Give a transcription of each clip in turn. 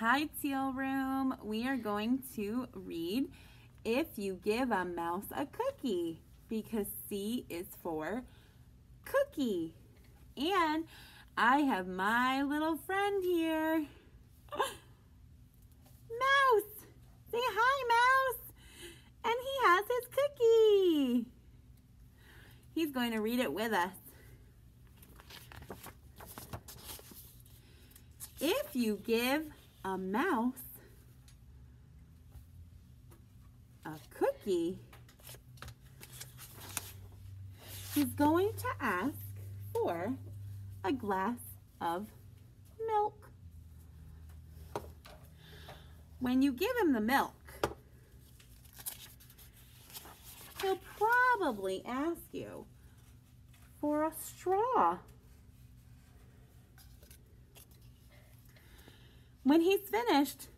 Hi, Teal Room. We are going to read If You Give a Mouse a Cookie because C is for cookie. And I have my little friend here. Mouse! Say hi, Mouse! And he has his cookie. He's going to read it with us. If you give a mouse a cookie, he's going to ask for a glass of milk. When you give him the milk, he'll probably ask you for a straw. When he's finished,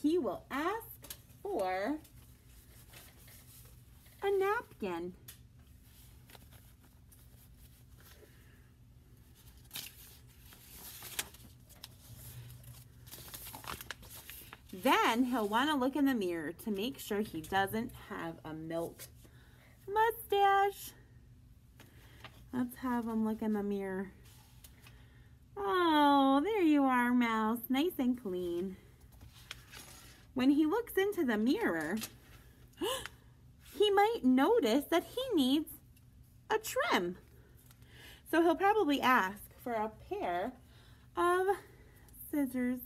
he will ask for a napkin. Then he'll want to look in the mirror to make sure he doesn't have a milk mustache. Let's have him look in the mirror. Oh, there you are, Mouse. Nice and clean. When he looks into the mirror, he might notice that he needs a trim. So he'll probably ask for a pair of scissors.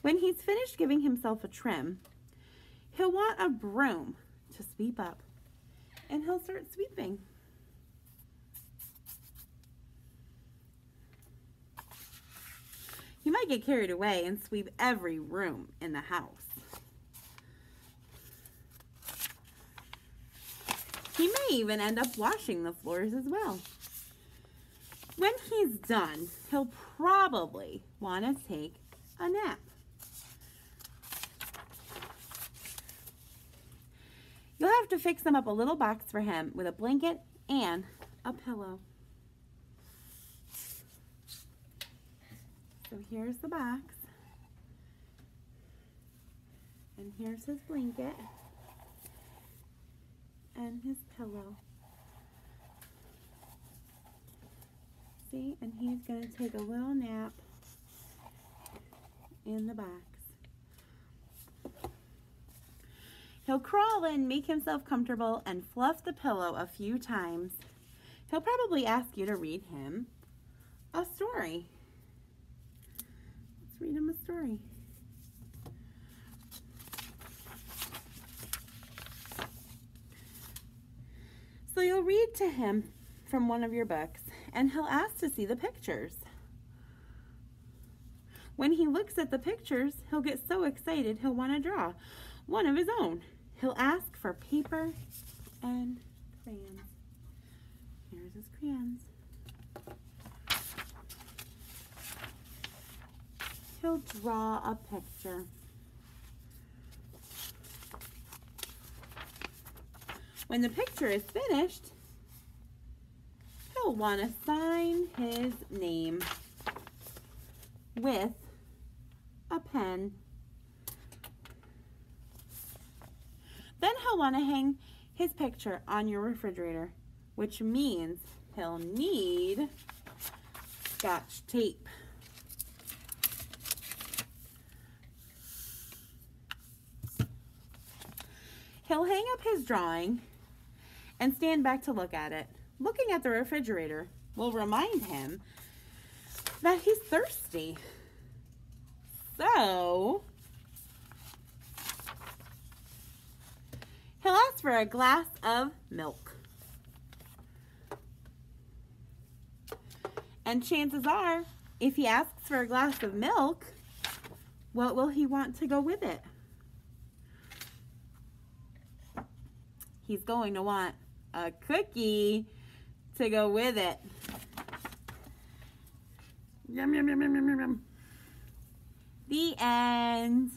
When he's finished giving himself a trim, he'll want a broom to sweep up and he'll start sweeping. You might get carried away and sweep every room in the house. He may even end up washing the floors as well. When he's done, he'll probably want to take a nap. You'll have to fix them up a little box for him with a blanket and a pillow. So here's the box. And here's his blanket and his pillow. See, and he's going to take a little nap in the box. He'll crawl in, make himself comfortable, and fluff the pillow a few times. He'll probably ask you to read him a story. Let's read him a story. So you'll read to him from one of your books, and he'll ask to see the pictures. When he looks at the pictures, he'll get so excited he'll want to draw one of his own. He'll ask for paper and crayons. Here's his crayons. He'll draw a picture. When the picture is finished, he'll want to sign his name with a pen Then he'll want to hang his picture on your refrigerator, which means he'll need scotch tape. He'll hang up his drawing and stand back to look at it. Looking at the refrigerator will remind him that he's thirsty. So, He'll ask for a glass of milk. And chances are, if he asks for a glass of milk, what will he want to go with it? He's going to want a cookie to go with it. Yum, yum, yum, yum, yum, yum. The end.